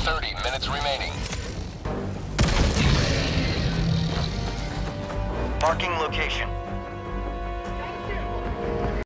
30 minutes remaining. Marking location.